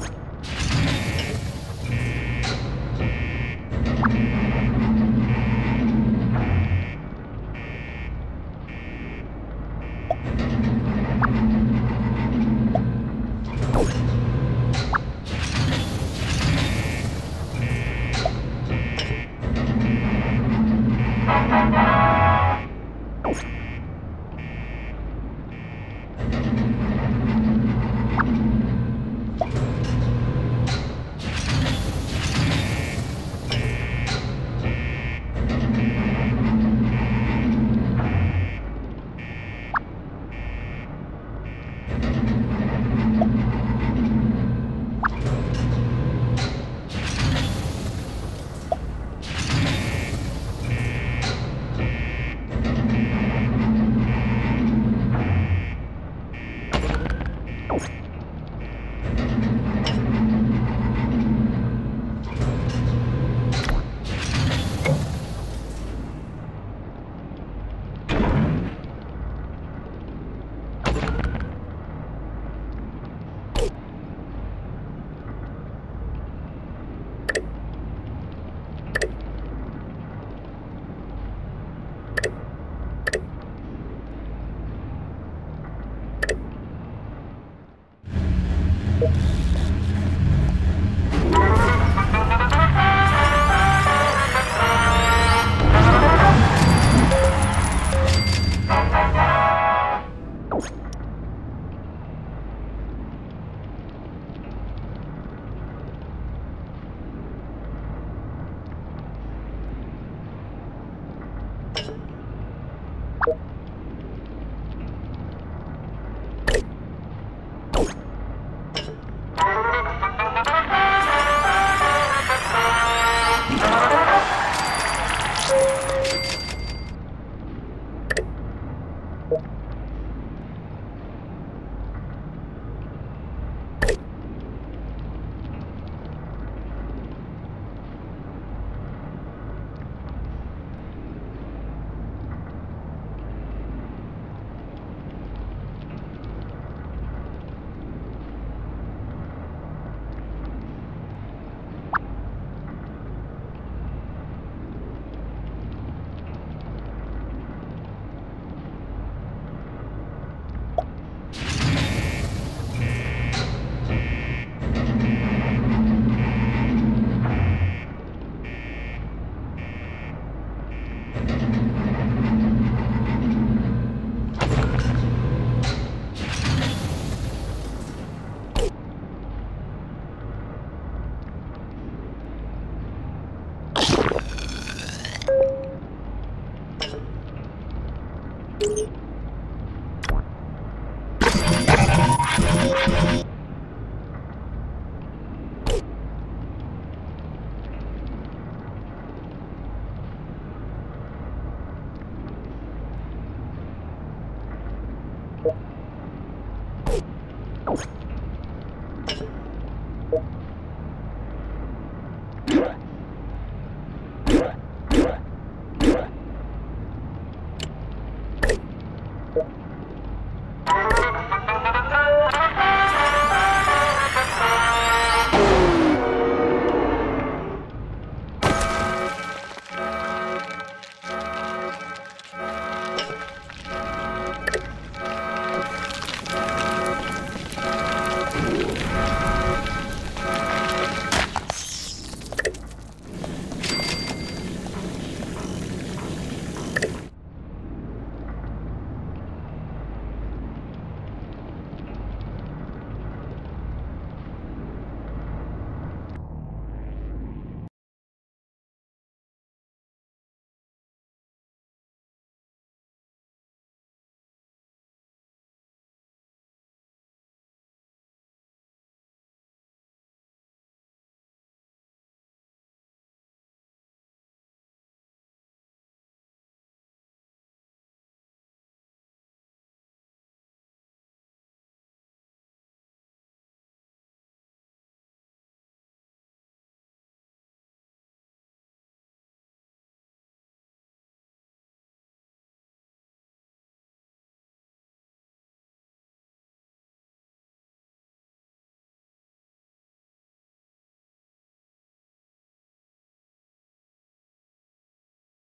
you.